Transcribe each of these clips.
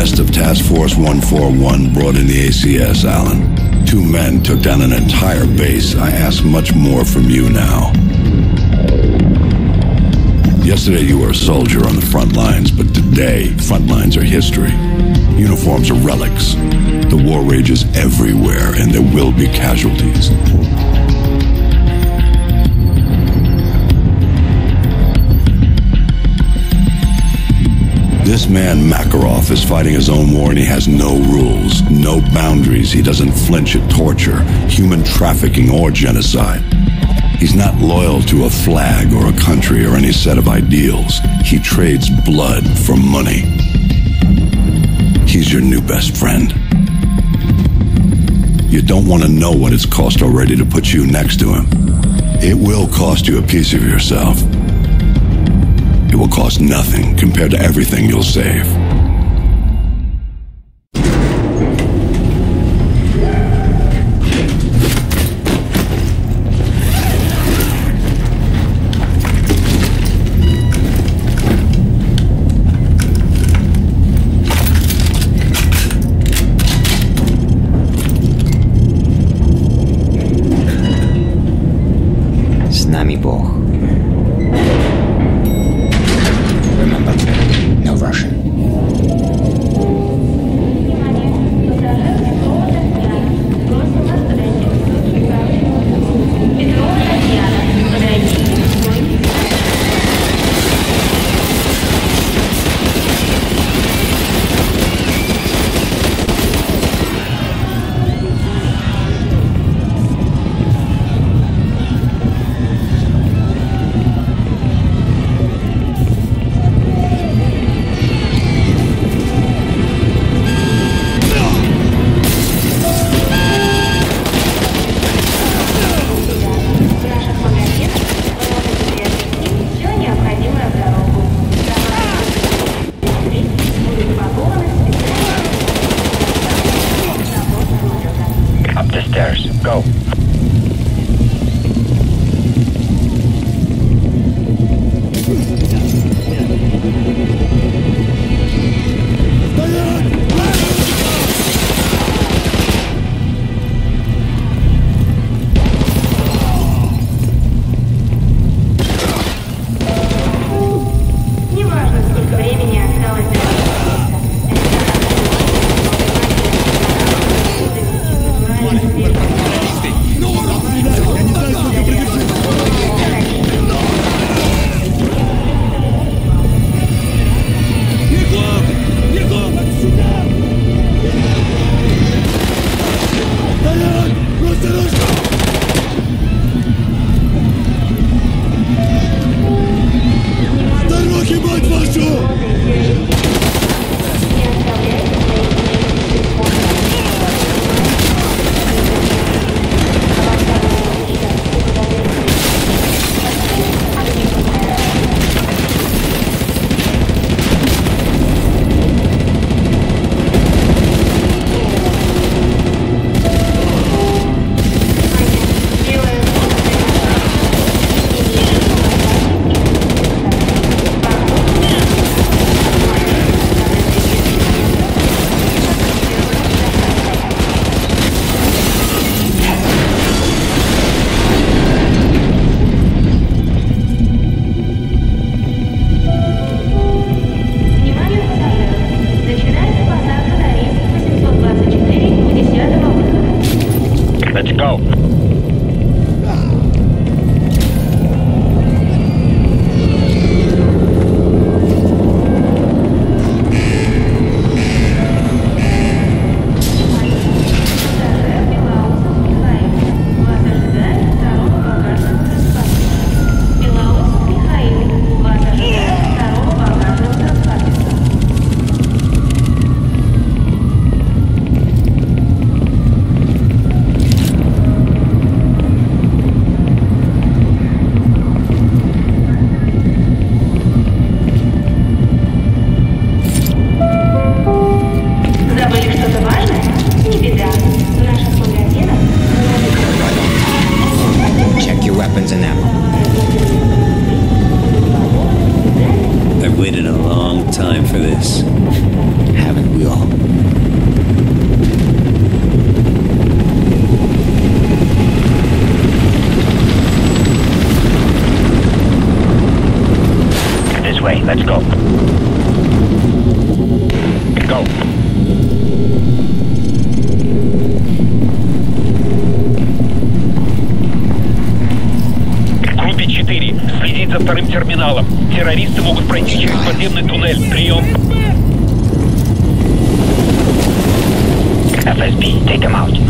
rest of Task Force 141 brought in the ACS, Allen. Two men took down an entire base. I ask much more from you now. Yesterday you were a soldier on the front lines, but today, front lines are history. Uniforms are relics. The war rages everywhere, and there will be casualties. This man, Makarov, is fighting his own war and he has no rules, no boundaries. He doesn't flinch at torture, human trafficking, or genocide. He's not loyal to a flag or a country or any set of ideals. He trades blood for money. He's your new best friend. You don't want to know what it's cost already to put you next to him. It will cost you a piece of yourself. Will cost nothing compared to everything you'll save. Z nami. За вторым терминалом. Террористы могут пройти через подземный туннель. Прием. FSB, take them out.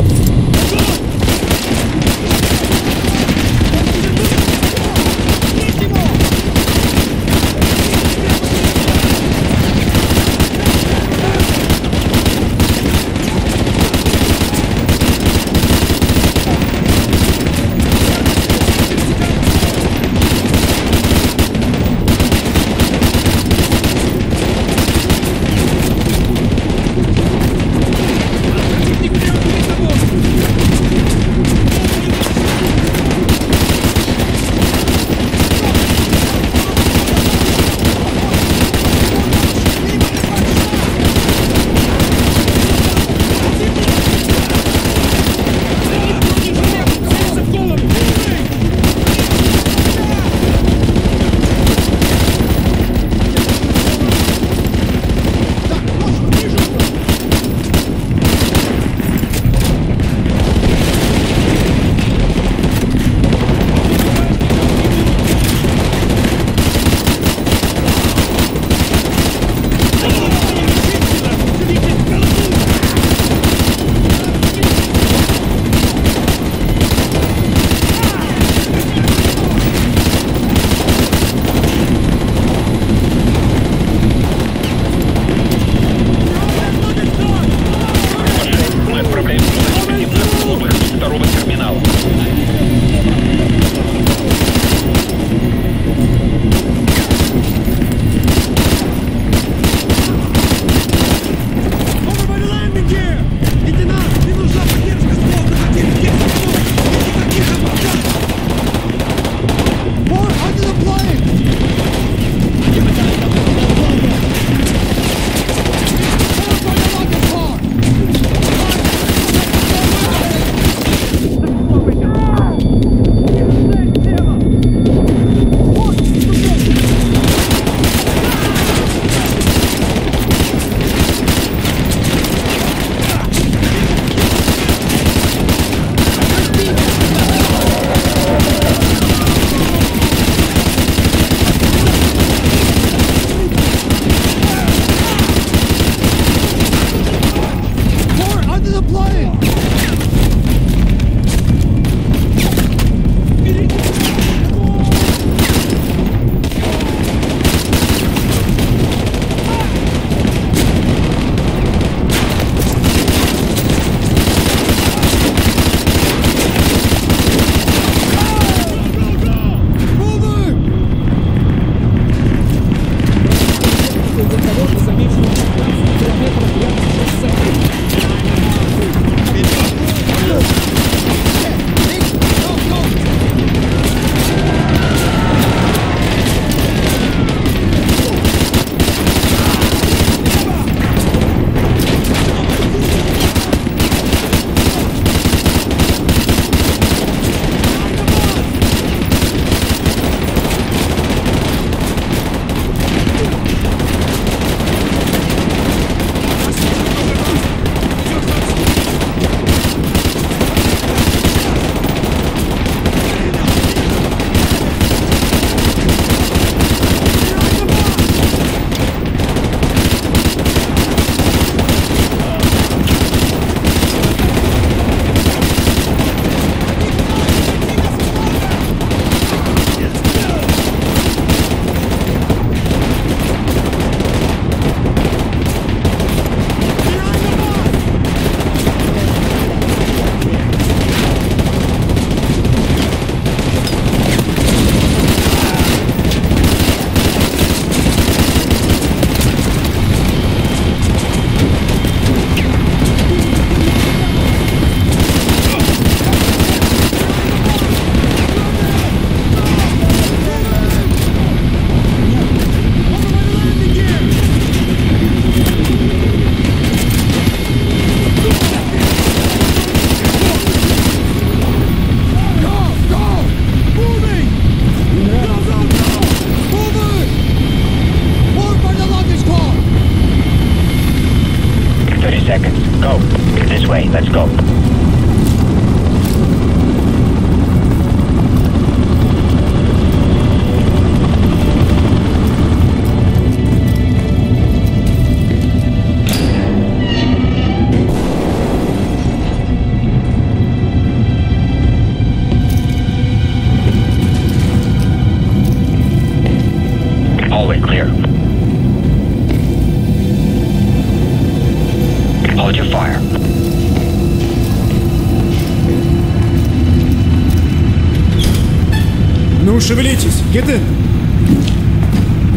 шевелитесь! Get in!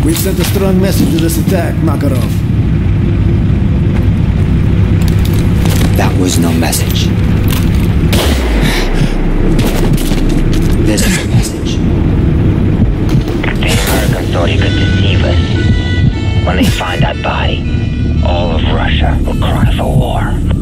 We've sent a strong message to this attack, Makarov. That was no message. This is a message. The Americans thought he could deceive us. When they find that body, all of Russia will cry for war.